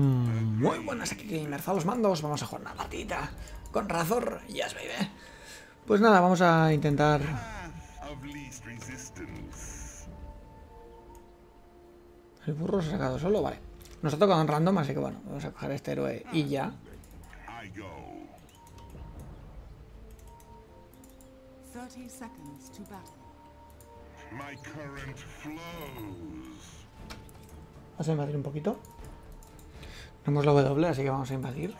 Mm, Muy buenas aquí Gamer, a los mandos. Vamos a jugar una partida con Razor. Yes, baby. Pues nada, vamos a intentar. El burro se ha sacado solo, vale. Nos ha tocado en random, así que bueno, vamos a coger este héroe y ya. I go. 30 seconds to battle. My current flows. Vamos a invadir un poquito. Tenemos la W, así que vamos a invadir.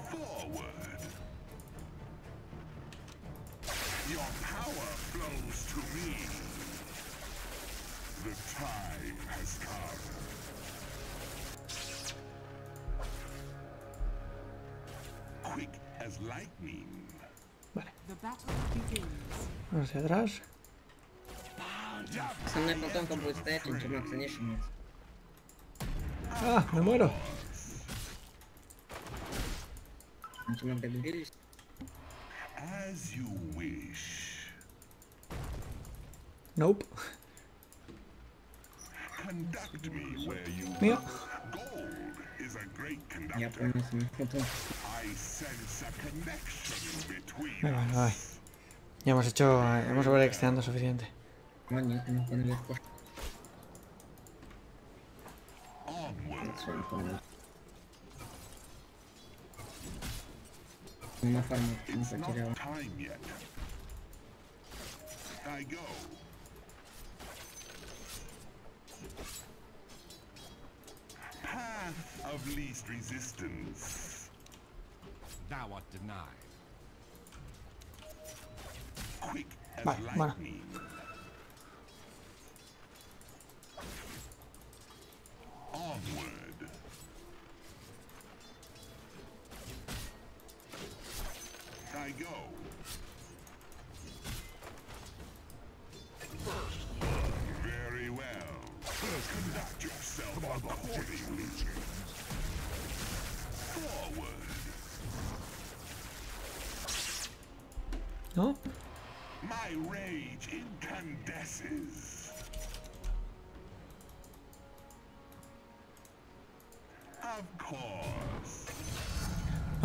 Hacia atrás. Ah, me muero. As you wish. Nope. Conduct me where you yeah. Gold is a great conductor. Ya hemos hecho, hemos suficiente. No forma, no se quiere ahora. Path of least resistance. Thou art denied. Quick as lightning. Bueno.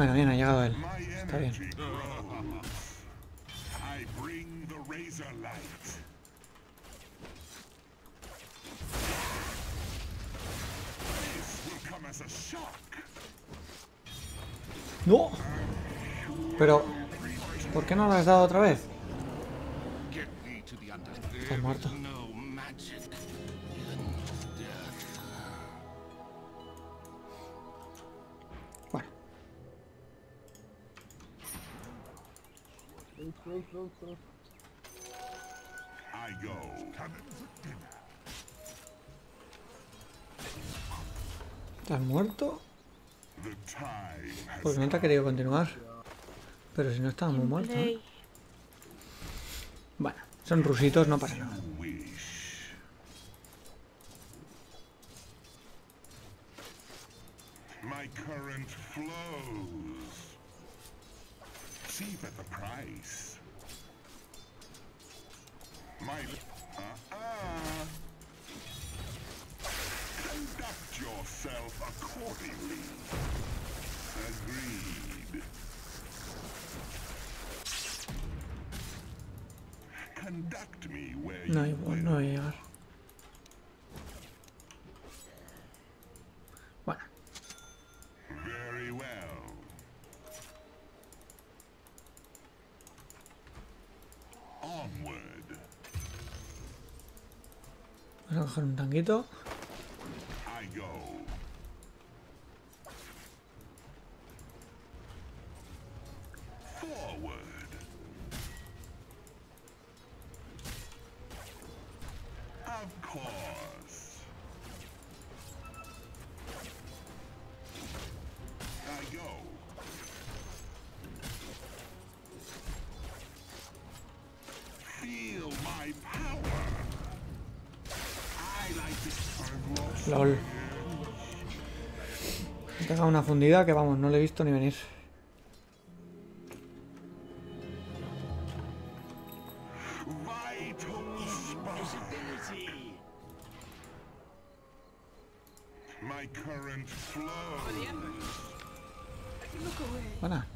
Bueno, bien, ha llegado él. Está bien. ¡No! Pero. ¿Por qué no lo has dado otra vez? I go. ¿Estás muerto? Porque no te ha querido continuar. Pero si no estábamos muertos. ¿no? Bueno, son rusitos, no pasa nada. My current flows. Cheap at the price. My uh-uh. Conduct yourself accordingly. Agreed. Conduct me where No, you will. no voy un tanquito. LOL. Me he una fundida que vamos, no le he visto ni venir. Buena.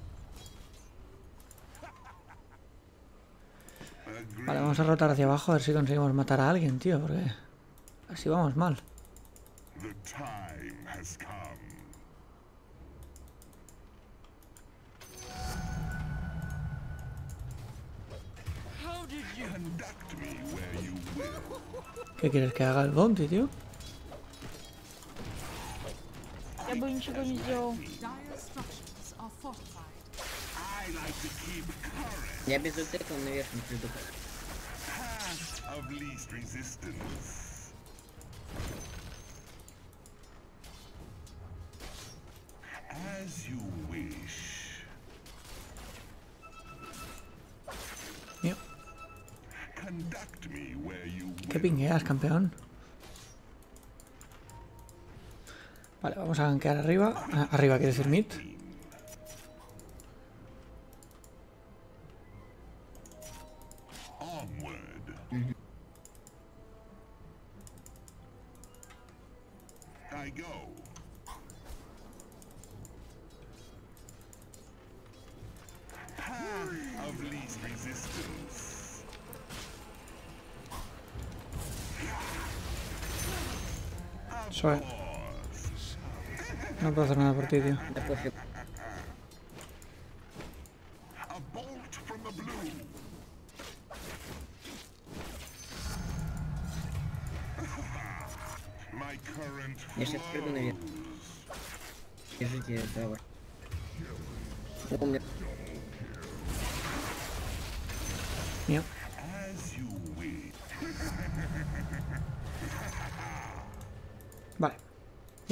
Vale, vamos a rotar hacia abajo a ver si conseguimos matar a alguien, tío, porque así vamos mal. ¿Qué quieres que haga el bounty, tío? Я бы ничего не сделал. Dire structures are fortified. I like to keep current Я без ульты к вам наверх не приду. Campeón? Vale, vamos a gankear arriba. Ah, arriba, quiere decir mid.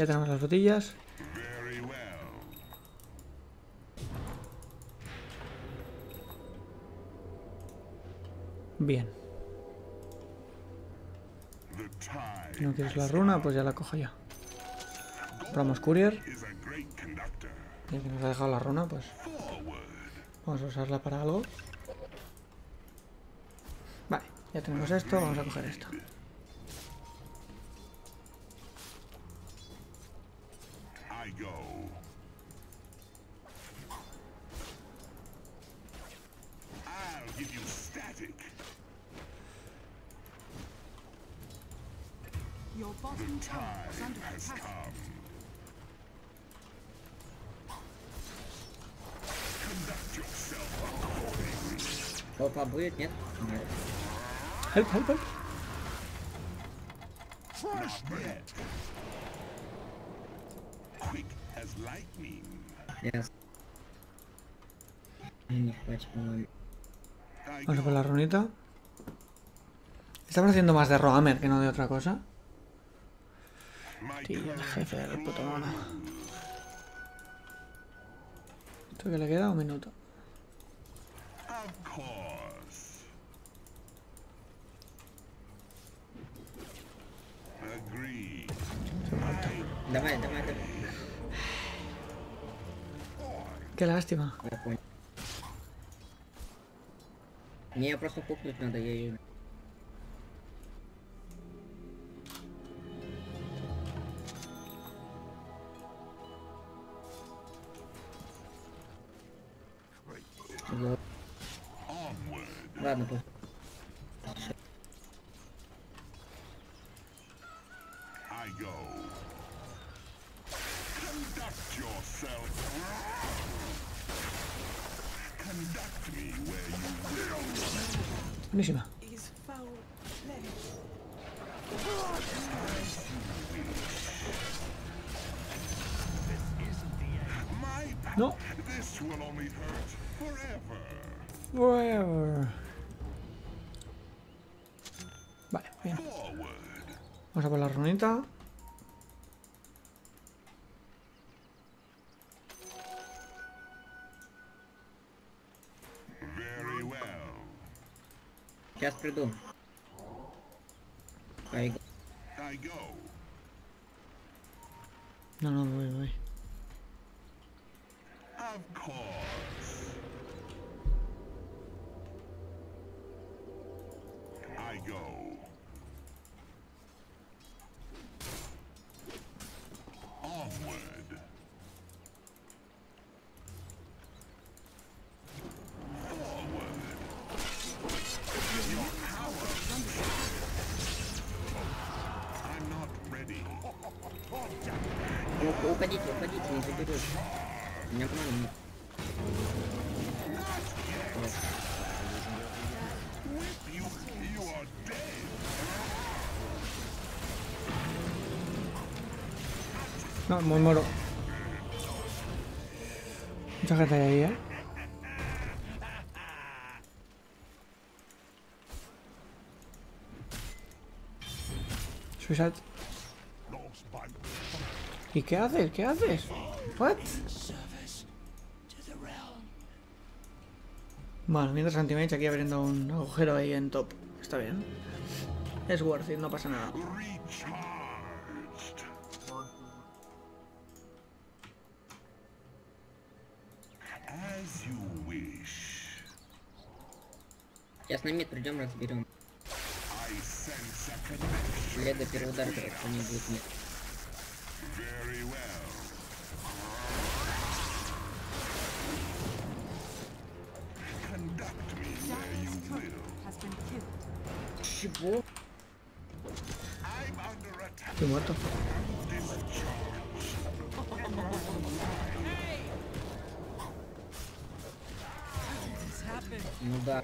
Tenemos las botillas. Bien. ¿No quieres la runa? Pues ya la cojo yo. Compramos courier. Ya que nos ha dejado la runa, pues vamos a usarla para algo. Vale, ya tenemos esto, vamos a coger esto. go. I'll give you static. Your bottom tower is under attack. Help, I'm it. Yep. Help, help, help. Trash Vamos a por la runita. Estamos haciendo más de Rohammer que no de otra cosa. Tío, el jefe del puto mono. ¿Esto que le queda? Un minuto. Qué lástima. Я понял. Мне просто пукнуть надо, я ее... Ладно, пусть. I go. Conduct yourself. Conduct me where you will. Buenísima. No. This will only hurt forever. Forever. Vale, bien. Vamos a por la runita. after Doom. I go. I go. No, no, wait, wait. No, me muero. Mucha gente hay ahí, ¿eh? Suicide. ¿Y qué haces? ¿Qué haces? What? Bueno, mientras Antimage aquí abriendo un agujero ahí en top. Está bien. Es worth it, no pasa nada. Сейчас на мид придем, разберем. Леда первый удар, короче, не будет мид. Чего? Ты мото? Ну да.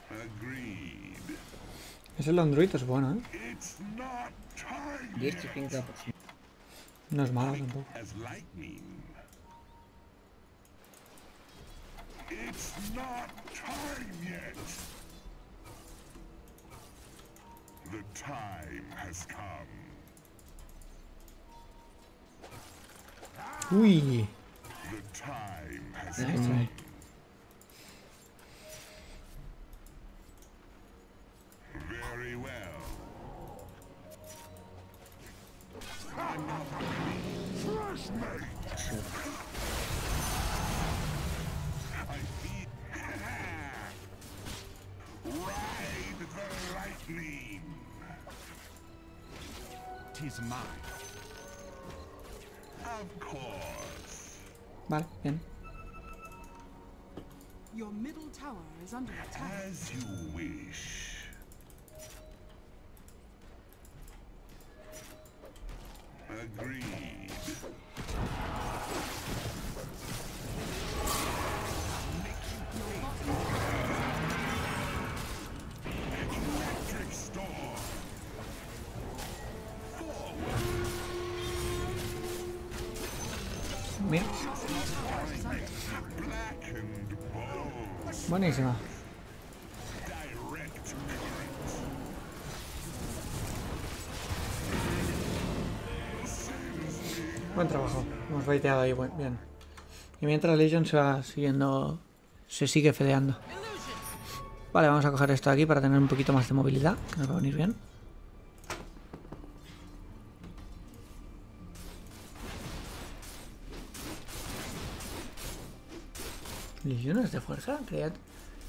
Ese el Android es bueno, ¿eh? No es malo tampoco. It's not time yet. The time has come. Uy. The time has come. Very well. Fresh mate. I feel. Ride the lightning. Tis mine. Of course. Vale, bien. Your middle tower is under attack. As you wish. Agreed. Electric storm. Buenísima. Hemos baiteado ahí, bien. Y mientras Legion se va siguiendo... Se sigue fedeando. Vale, vamos a coger esto de aquí para tener un poquito más de movilidad, que nos va a venir bien. Legion es de fuerza, creía,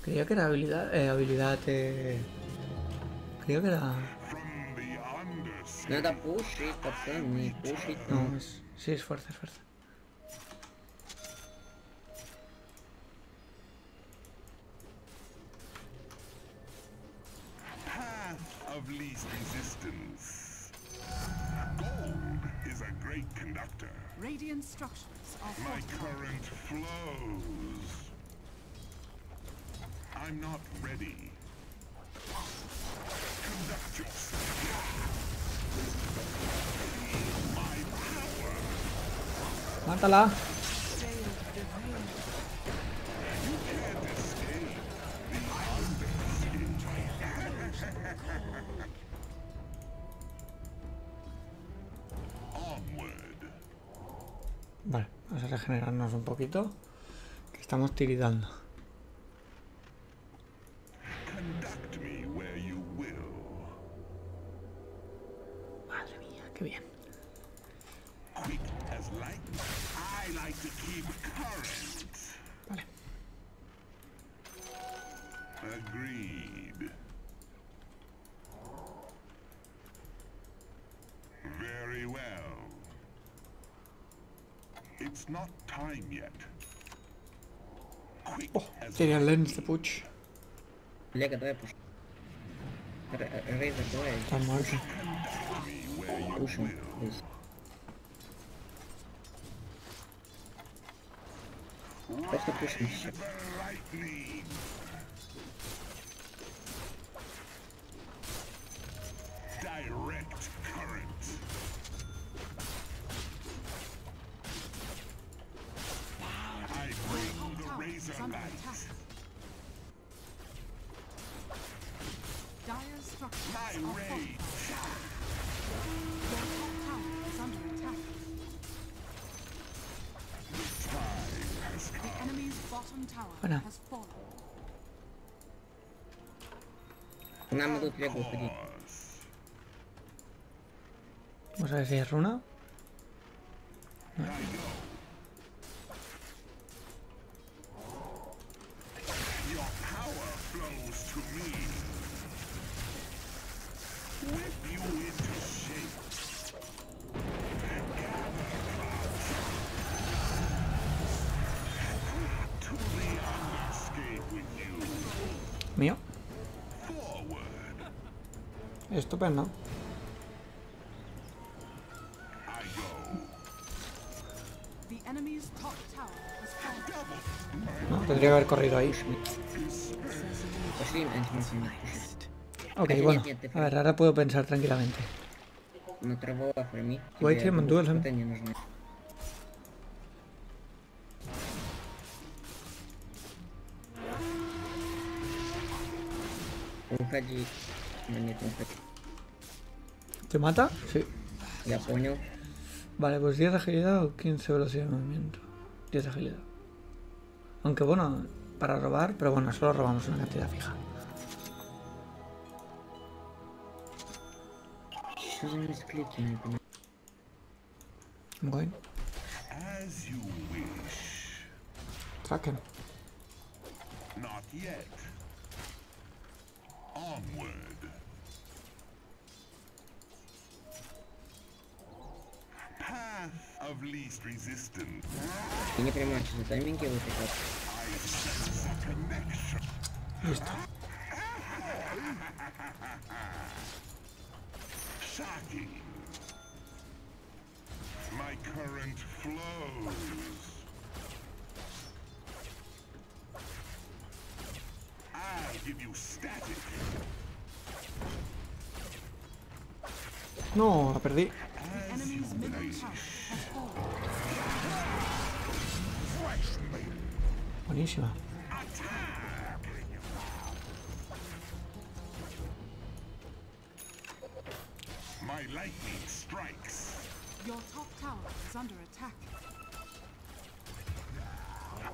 creía que era habilidad... Eh, habilidad... Eh... Creía que era... No era push it, por push no. no es... sí, es fuerza, es fuerza. Path of least resistance. Gold is a great conductor. Radiant structures are My current flows. I'm not ready. Conduct yourself. ¡Mátala! Vale, vamos a regenerarnos un poquito. Que estamos tiritando. если пуч. Лего, давай пуш. Э, Рейзер, давай. Там можно. Пушим. Здесь. Просто пушим все. bottom tower Bueno. has fallen. К нам идут Лего уходить. Pause. Vamos a ver si es runa. Your Double. No, tendría que haber corrido ahí. Пошли антимассивный пушить. Ok, Нет, bueno. нет, ты A ver, ahora puedo pensar tranquilamente. На траву оформи. Wait Тебе him and duel him. это не нужно. Уходи. Ну, нет, не уходи. ¿Te mata? Sí. Ya puño. Vale, pues 10 de agilidad o 15 velocidad de movimiento. 10 de agilidad. Aunque bueno, para robar, pero bueno, solo robamos una cantidad fija. Bueno. Kraken. Not yet. Onward. Tiene premonición de timing que bote Listo. My current flows. No, perdí. Buenísima. My lightning strikes. Your top tower is under attack.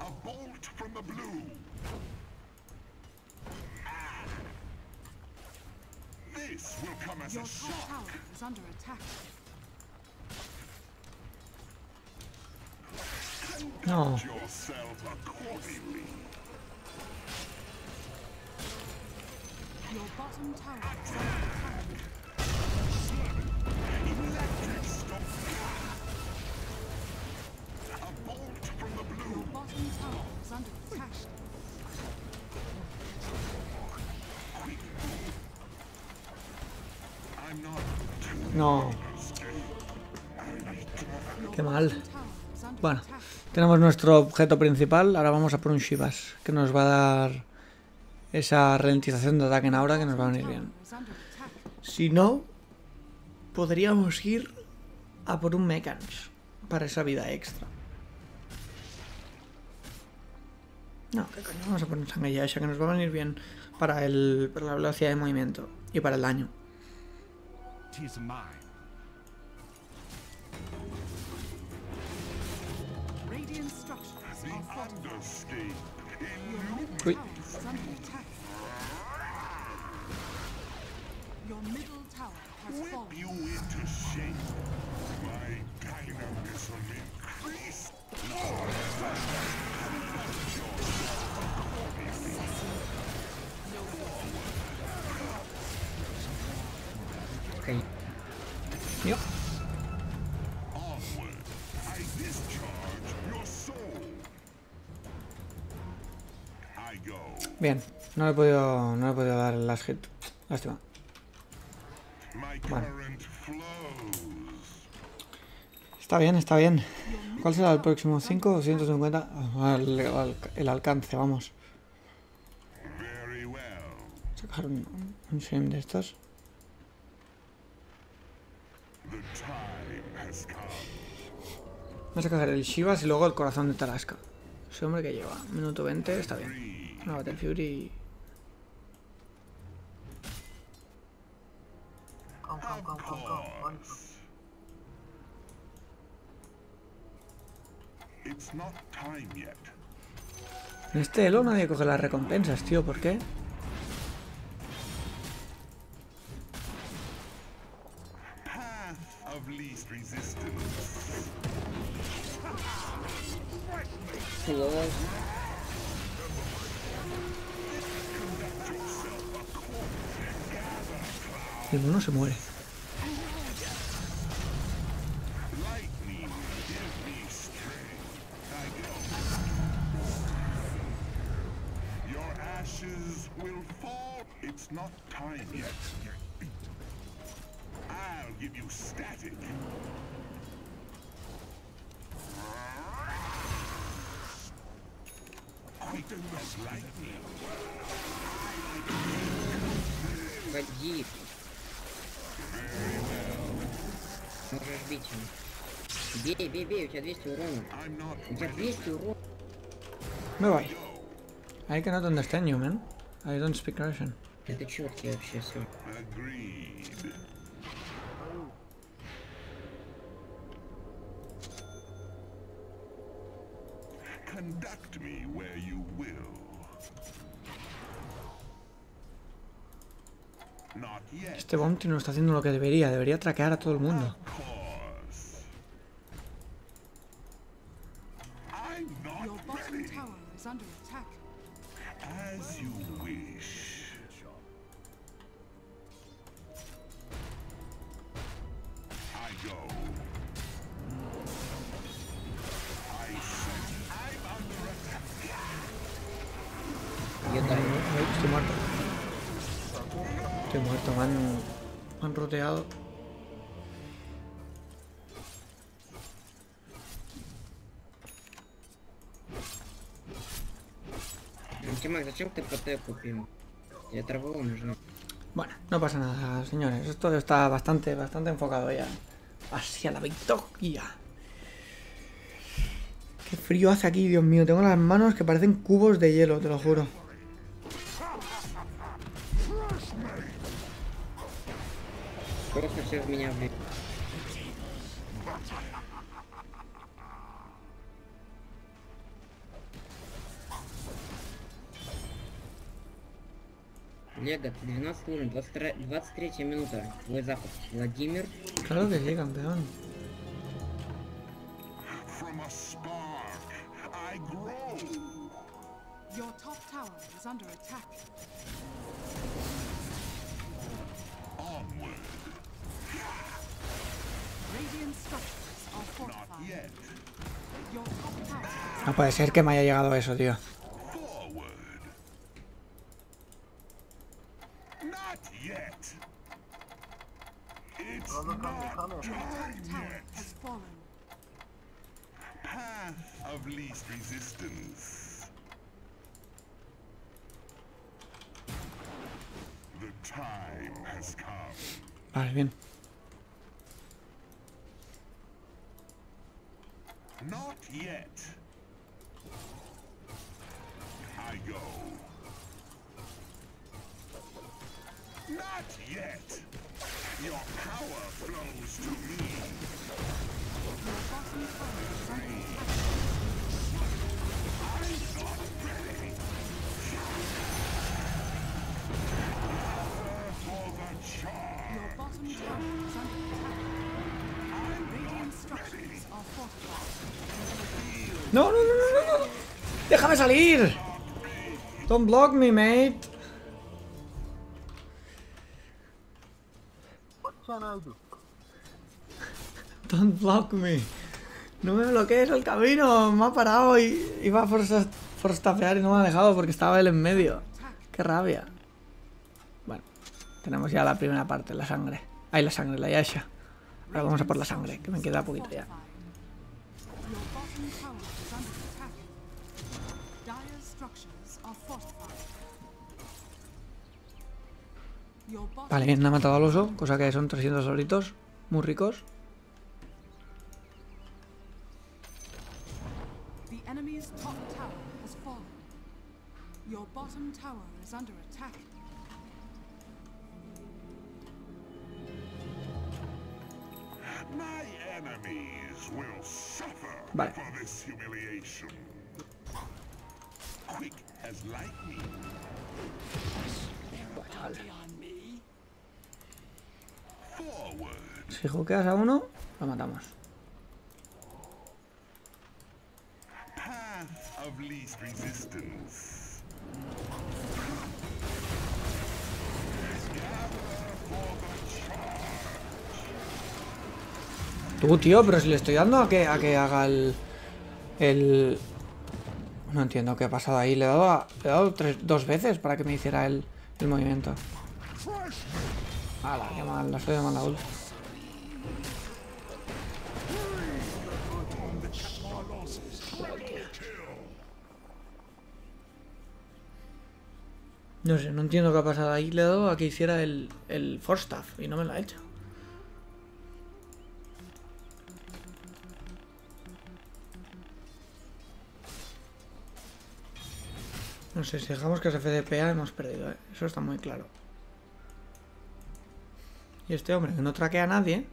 A bolt from the blue. Ah. This will come as Your a shock. tower is under attack. No. Yourself accordingly. Your bottom tower is under attack. No. Your Qué mal. Bueno, tenemos nuestro objeto principal. Ahora vamos a por un Shivas, que nos va a dar esa ralentización de ataque en aura que nos va a venir bien. Si no, podríamos ir a por un Mechans para esa vida extra. No, qué coño, vamos a poner sangre ya, que nos va a venir bien para, el, para la velocidad de movimiento y para el daño. Fortified. Bien, no le he podido, no le he podido dar el last hit. Lástima. Flows. Está bien, está bien. ¿Cuál será el próximo? ¿5 o 150? Ah, El, el- el alcance, vamos. Sacar un, un stream de estos. Vamos a coger el Shivas y luego el corazón de Tarasca. Ese hombre que lleva. Minuto 20, está bien. Una Battle Fury. Come, come, come, come, come. One, two. It's not time yet. En este Elo nadie coge las recompensas, tío. ¿Por qué? Path of least resistance. El no se muere. тебя 200 урона. Me voy. I cannot understand you, man. I don't speak Russian. Это четкий вообще все. agreed. Conduct me where you will. Not yet, Este Bounty no está haciendo lo que debería. Debería traquear a todo el mundo. Тимак, зачем ты ПТ купил? Тебе траву нужно. Bueno, no pasa nada, señores. Esto está bastante, bastante enfocado ya. Hacia la victoria. Qué frío hace aquí, Dios mío. Tengo las manos que parecen cubos de hielo, te lo juro. Лего, 12 уровень, 23, 23 минута. Твой запуск. Владимир. Claro que sí, campeón. From a spark, I grow. Your top tower is under attack. Onward, Radiant structures are not fortified. yet. Your top tower is No puede ser que me haya llegado eso, tío. Least resistance. The time has come. Vale, bien. Don't block me, mate. What can? Don't block me. No me bloquees el camino, me ha parado y iba a forstapear y no me ha dejado porque estaba él en medio. Qué rabia. Bueno, tenemos ya la primera parte, la sangre. Ay, la sangre, la Yasha. Ahora vamos a por la sangre, que me queda poquito ya. Vale, bien, ha matado al oso, cosa que son 300 solitos, muy ricos. The enemy's top Si juqueas a uno, lo matamos. Tú, tío, pero si le estoy dando a que, a que haga el... El... No entiendo qué ha pasado ahí. Le he dado, a- le he dado tres, dos veces para que me hiciera el, el movimiento. Hala, qué mal, la estoy de mala ult. No sé, no entiendo qué ha pasado ahí. Le he dado a que hiciera el, el Forstaff y no me lo ha hecho. No sé, si dejamos que se FDPA hemos perdido, ¿eh? Eso está muy claro. Y este hombre que no traquea a nadie.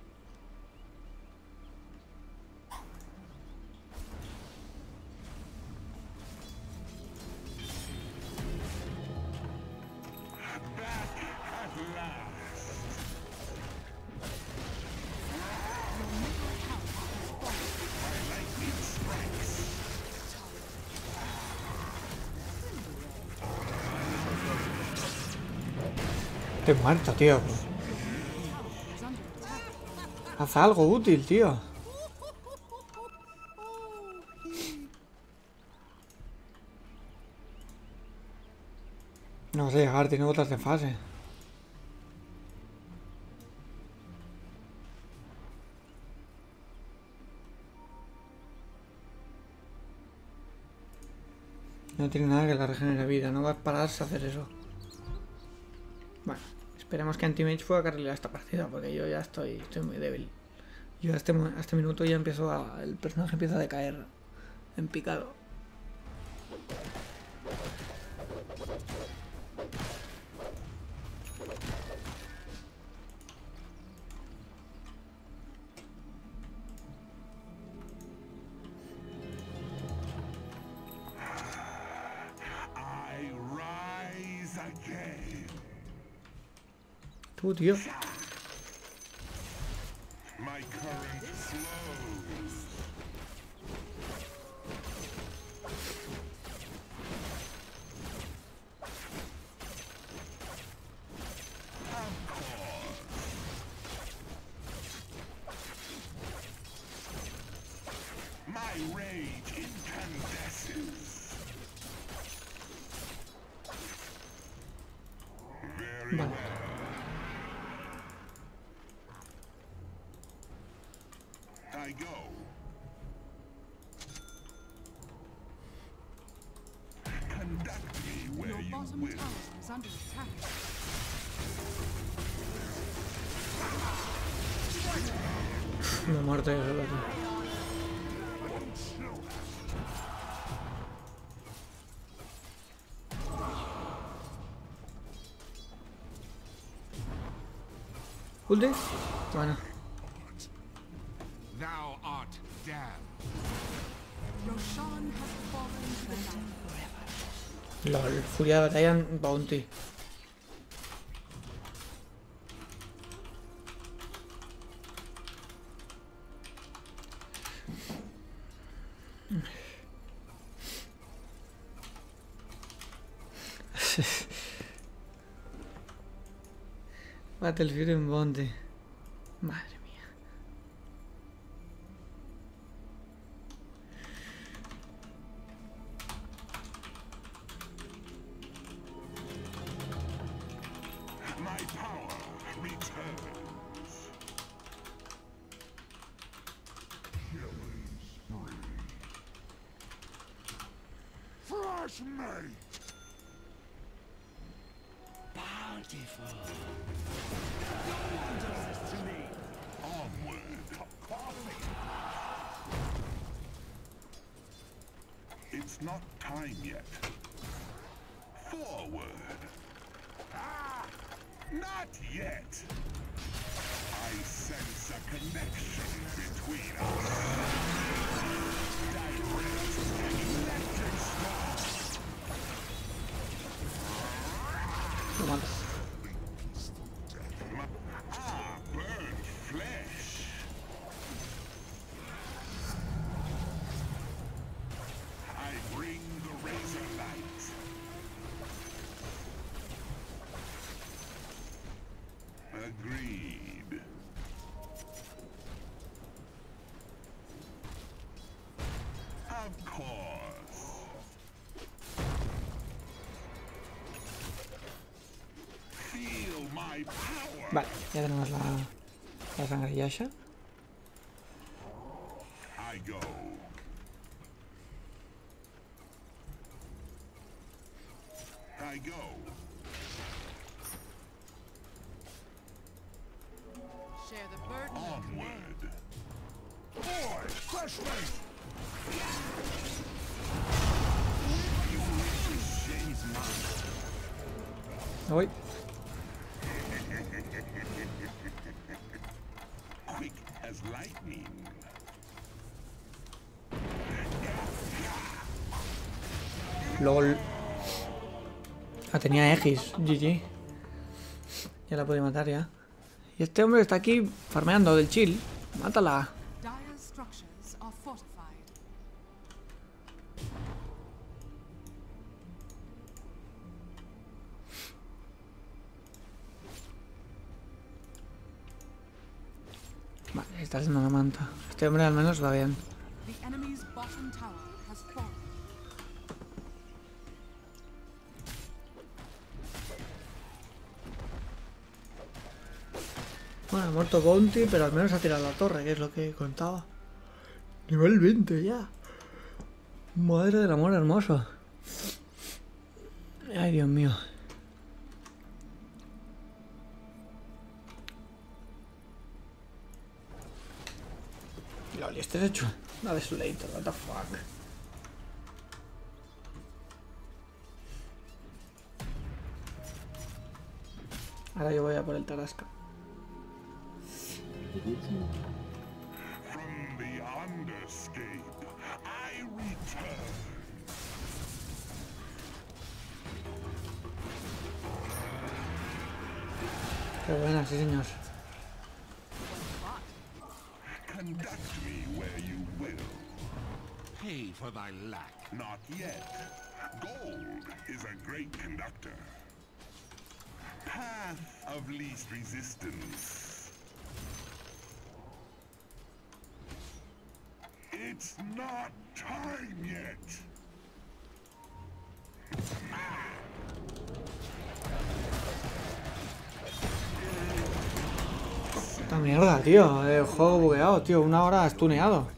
Estoy muerto, tío. Haz algo útil, tío. No sé llegar, tiene botas de fase. No tiene nada que la regenere vida, no va a pararse a hacer eso. Bueno, esperemos que Anti-Mage pueda carrilar esta partida, porque yo ya estoy, estoy muy débil. Yo a este, a este minuto ya empiezo a, el personaje empieza a decaer en picado. Шүүд яа. ¿Ulti? Bueno, Thou art damned. LOL, Furia de batalla en Bounty. Battlefield en Bounty. Lo ya tenemos la, la sangre Yasha. Tenía Egis. GG. Ya la podía matar ya. Y este hombre está aquí farmeando del chill. Mátala. Vale, está haciendo una manta. Este hombre al menos va bien. Muerto Bounty, pero al menos ha tirado la torre, que es lo que contaba. Nivel 20 ya. Madre del amor hermoso. Ay, Dios mío. Lol, ¿y este es hecho? Una Desolator, what the fuck. Ahora yo voy a por el Tarasca. From the underscape, I return. Qué buena, sí señor. Conduct me where you will. Pay for thy lack. Not yet. Gold is a great conductor. Path of least resistance. It's not time yet. Esta mierda, tío. El juego bugueado, tío. Una hora stuneado.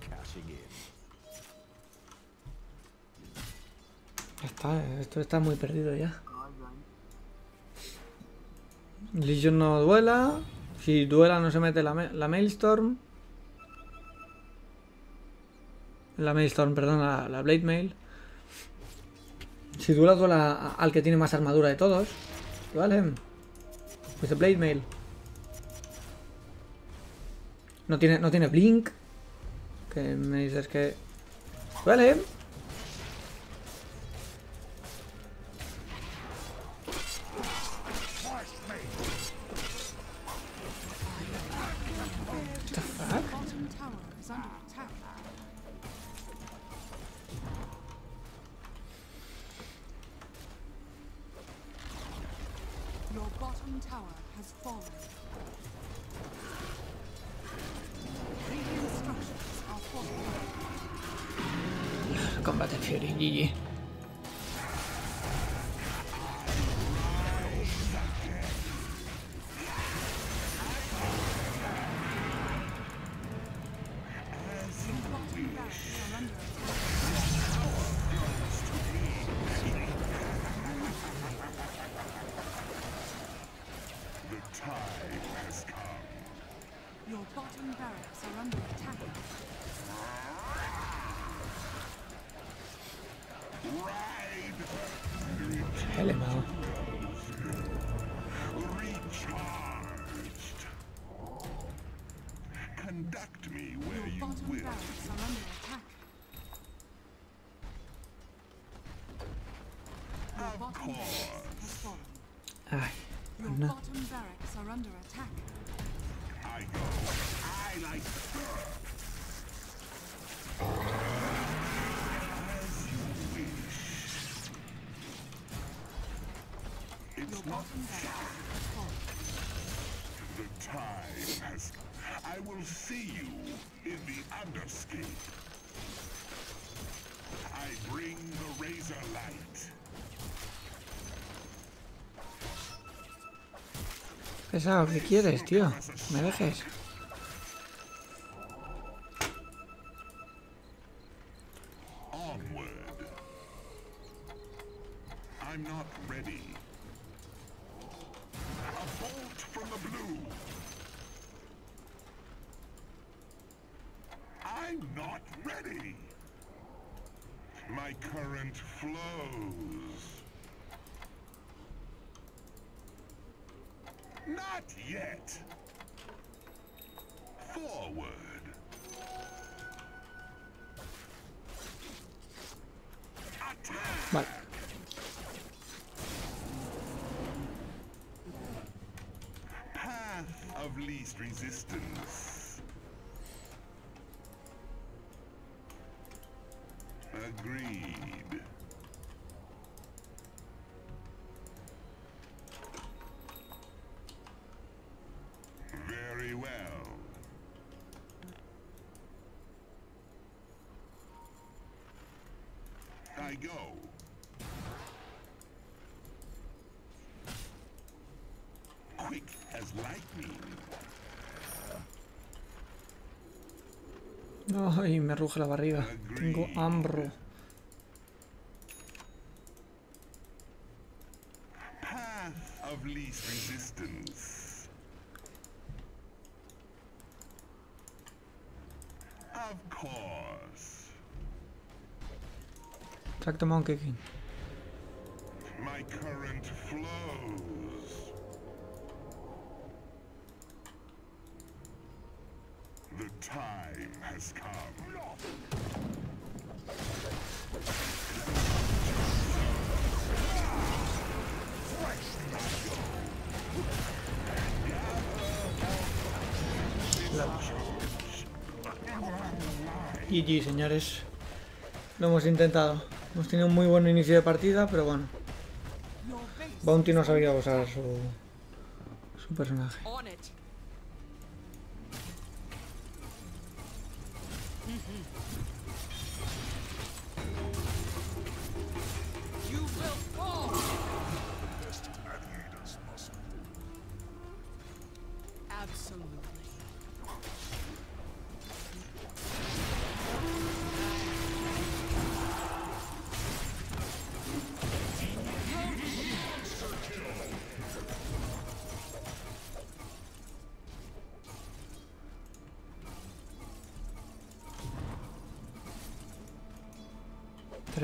Ya está, esto está muy perdido ya. Legion no duela. Si duela no se mete la, la Maelstrom. La Maelstrom, perdón, la, la Blade Mail. Si a- al que tiene más armadura de todos. ¿Vale? Pues el Blade Mail. No tiene, no tiene Blink. Que me dices que... Vale. Se le he dado. Recharged. Conduct me where Your you bottom will. barracks are under attack. Your Of bottom barracks course. has fallen. Ay, Your no. bottom barracks are under attack. I go. I like As see you in the underscape. I bring the razor light. Pesado, ¿qué quieres, tío? ¿Me dejes? Flows. Not yet. Forward. Attack! Path of least resistance. I go. Quick as lightning. Ay, me ruge la barriga. Tengo hambre. Path of least resistance. Of course. Track the Monkey King. My current flows. The time has come. GG, señores. Lo hemos intentado. Hemos tenido un muy buen inicio de partida, pero bueno. Bounty no sabía usar su personaje.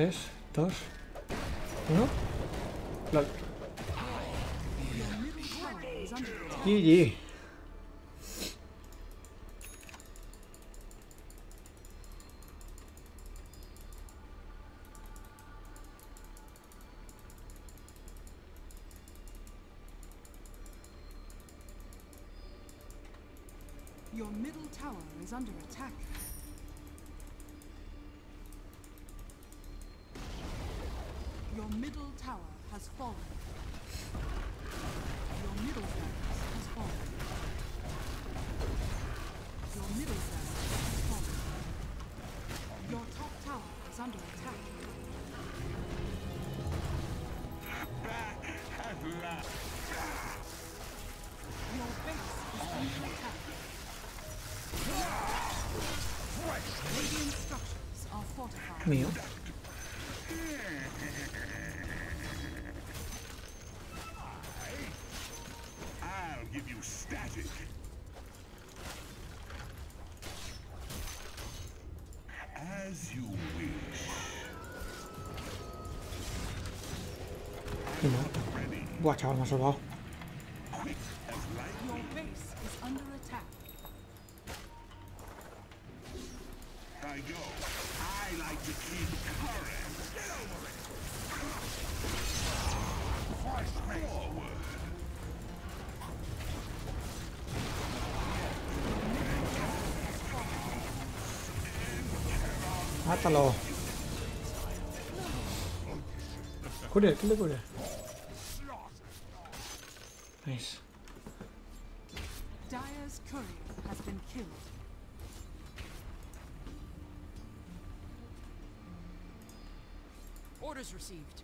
3, 2, 1. LOL. GG. Your middle tower is under attack. Middle tower has fallen. Your middle barracks has fallen. Your middle barracks has fallen. Your top tower is under attack. At last. Your base is under attack. Radiant structures are fortified. Mío. Buah, chaval, me ha salvado. Your base is under attack. I go. I like to keep current. Forward. Mátalo. Cure, ¿qué le Orders received.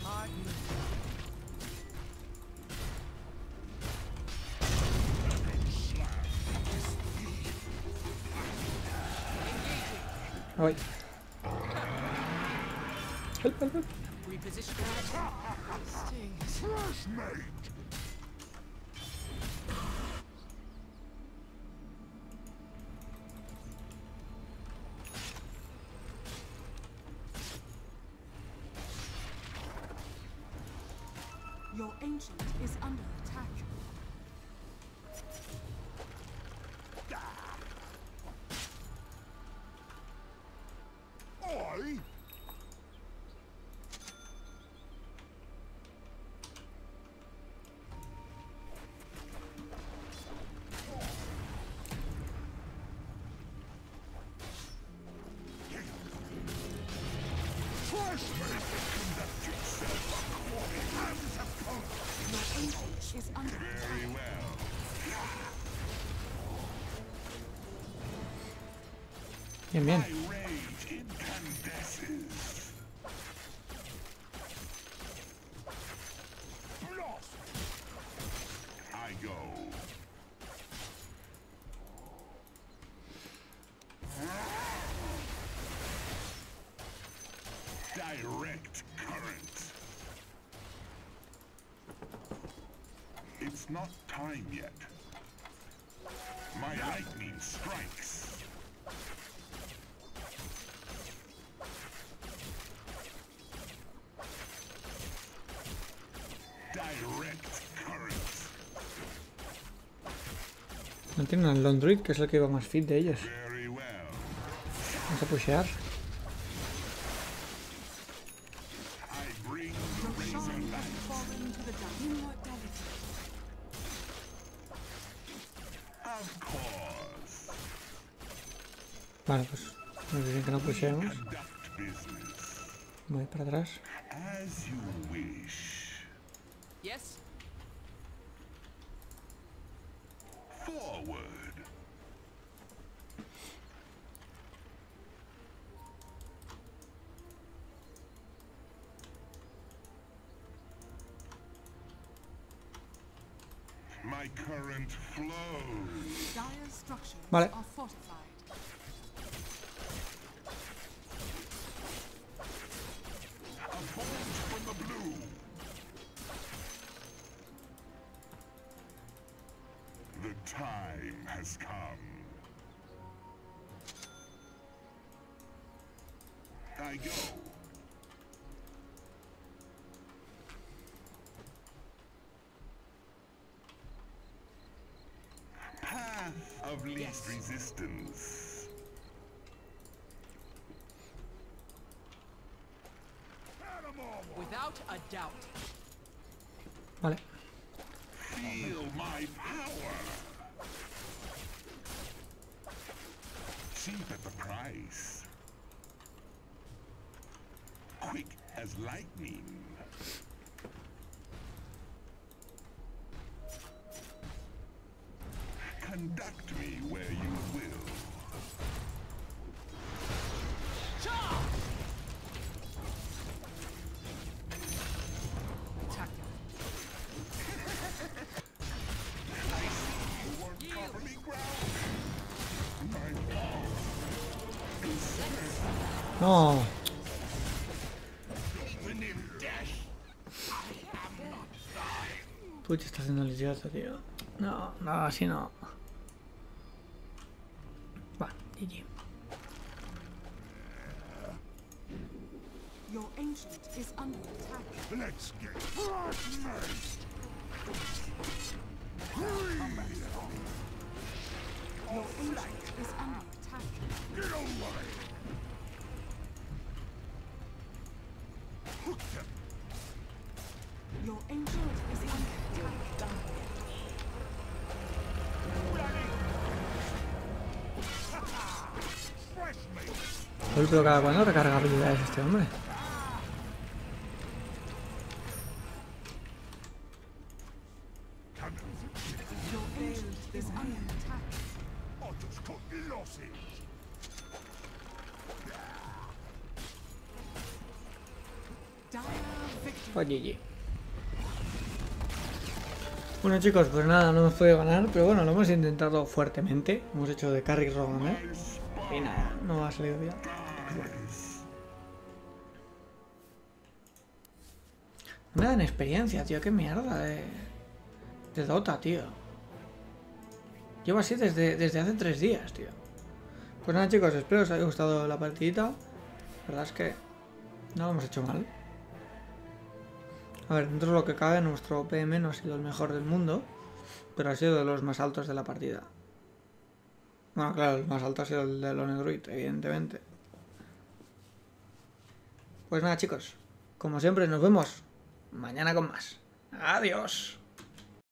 Smart move. Ay. Help, help, help. Reposition. Stings. Your Bien, bien. It's not time yet. My lightning strikes. Tienen al Londruid, que es el que iba más fit de ellos. Vamos a pushear. Vale, pues nos dicen que no pusheemos. Voy para atrás. Forward. My current flows. Dyer's structures Vale. are fortified. The time has come. I go. Path of least resistance. Without a doubt. Vale. Feel my power. Cheap at the price. Quick as lightning. Conduct me No. Twitch está haciendo lisiazo, tío. No, no, así no. Va, GG. Your ancient is under attack. Let's get fragmented. Your ancient Uy, pero cada cuando recarga habilidades este hombre. GG. Bueno chicos, pues nada, no hemos podido ganar, pero bueno, lo hemos intentado fuertemente. Hemos hecho de carry Rogan, ¿eh? Y nada, no ha salido bien. No me dan experiencia, tío, qué mierda de... De Dota, tío. Llevo así desde, desde hace tres días, tío. Pues nada chicos, espero os haya gustado la partidita. La verdad es que no lo hemos hecho mal. A ver, dentro de lo que cabe, nuestro PM no ha sido el mejor del mundo, pero ha sido de los más altos de la partida. Bueno, claro, el más alto ha sido el de Lonedruid, evidentemente. Pues nada, chicos, como siempre, nos vemos mañana con más. Adiós.